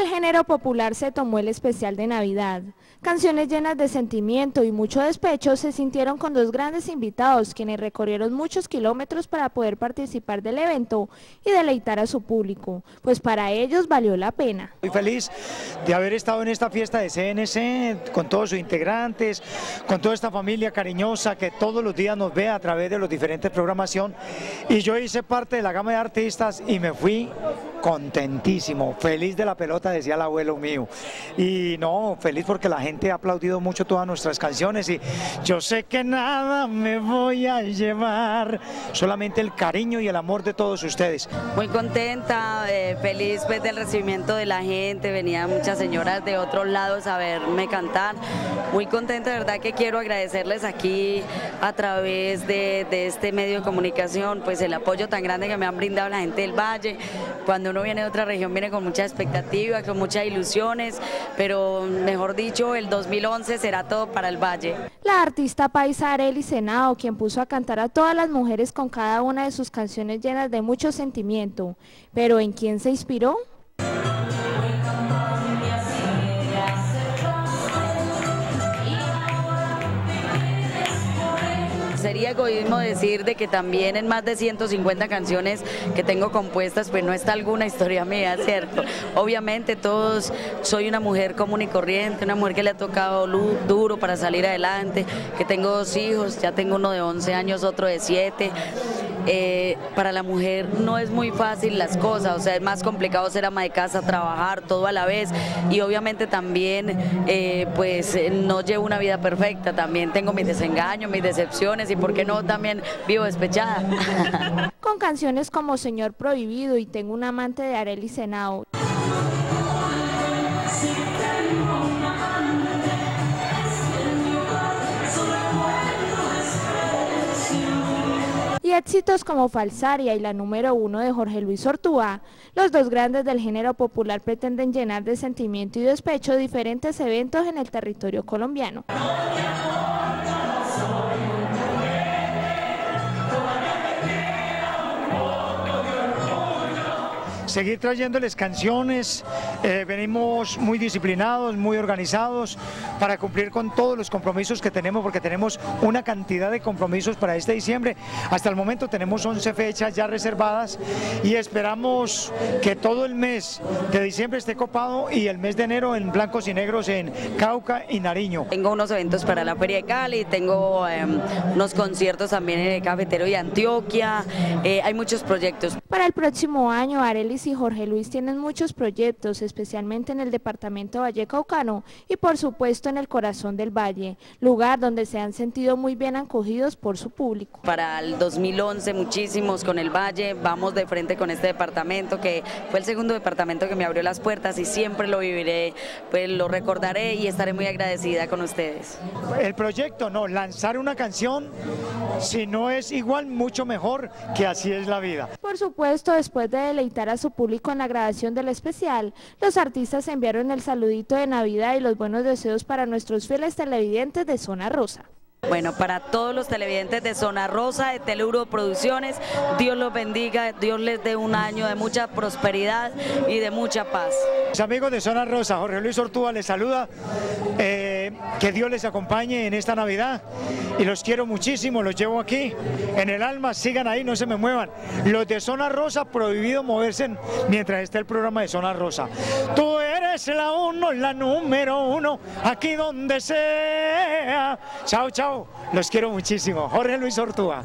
El género popular se tomó el especial de Navidad. Canciones llenas de sentimiento y mucho despecho se sintieron con dos grandes invitados quienes recorrieron muchos kilómetros para poder participar del evento y deleitar a su público, pues para ellos valió la pena. Muy feliz de haber estado en esta fiesta de CNC con todos sus integrantes, con toda esta familia cariñosa que todos los días nos ve a través de los diferentes programación y yo hice parte de la gama de artistas y me fui contentísimo, feliz de la pelota, decía el abuelo mío. Y no, feliz porque la gente ha aplaudido mucho todas nuestras canciones y yo sé que nada me voy a llevar, solamente el cariño y el amor de todos ustedes. Muy contenta, eh, feliz pues, del recibimiento de la gente, venían muchas señoras de otros lados a verme cantar. Muy contenta, de verdad que quiero agradecerles aquí a través de, de este medio de comunicación, pues el apoyo tan grande que me han brindado la gente del Valle. Cuando uno viene de otra región viene con muchas expectativas, con muchas ilusiones, pero mejor dicho, el 2011 será todo para el Valle. La artista paisa Arely Senado, quien puso a cantar a todas las mujeres con cada una de sus canciones llenas de mucho sentimiento. Pero ¿en quién se inspiró? Egoísmo decir de que también en más de 150 canciones que tengo compuestas, pues no está alguna historia mía, ¿cierto? Obviamente todos, soy una mujer común y corriente, una mujer que le ha tocado duro para salir adelante, que tengo dos hijos, ya tengo uno de 11 años, otro de 7, eh, para la mujer no es muy fácil las cosas, o sea, es más complicado ser ama de casa, trabajar todo a la vez y obviamente también eh, pues no llevo una vida perfecta, también tengo mis desengaños, mis decepciones y por qué no también vivo despechada. Con canciones como Señor Prohibido y Tengo un amante de Arely Senao. Éxitos como Falsaria y la número uno de Jorge Luis Ortúa, los dos grandes del género popular pretenden llenar de sentimiento y despecho diferentes eventos en el territorio colombiano. Seguir trayéndoles canciones, eh, venimos muy disciplinados, muy organizados para cumplir con todos los compromisos que tenemos, porque tenemos una cantidad de compromisos para este diciembre. Hasta el momento tenemos 11 fechas ya reservadas y esperamos que todo el mes de diciembre esté copado y el mes de enero en blancos y negros en Cauca y Nariño. Tengo unos eventos para la Feria de Cali, tengo em, unos conciertos también en el Cafetero y Antioquia, eh, hay muchos proyectos. Para el próximo año, Arelis y Jorge Luis tienen muchos proyectos, especialmente en el departamento Valle Caucano y por supuesto en el corazón del Valle, lugar donde se han sentido muy bien acogidos por su público. Para el 2011 muchísimos con el Valle, vamos de frente con este departamento que fue el segundo departamento que me abrió las puertas y siempre lo viviré, pues lo recordaré y estaré muy agradecida con ustedes. El proyecto no, lanzar una canción, si no es igual, mucho mejor que así es la vida. Por supuesto, después de deleitar a su público en la grabación del especial, los artistas enviaron el saludito de Navidad y los buenos deseos para nuestros fieles televidentes de Zona Rosa. Bueno, para todos los televidentes de Zona Rosa, de Teleuro Producciones, Dios los bendiga, Dios les dé un año de mucha prosperidad y de mucha paz. Mis amigos de Zona Rosa, Jorge Luis Ortúa les saluda, eh, que Dios les acompañe en esta Navidad y los quiero muchísimo, los llevo aquí en el alma, sigan ahí, no se me muevan. Los de Zona Rosa, prohibido moverse mientras esté el programa de Zona Rosa. Tú eres la uno, la número uno, aquí donde sea. Chao, chao. Los quiero muchísimo. Jorge Luis Ortúa.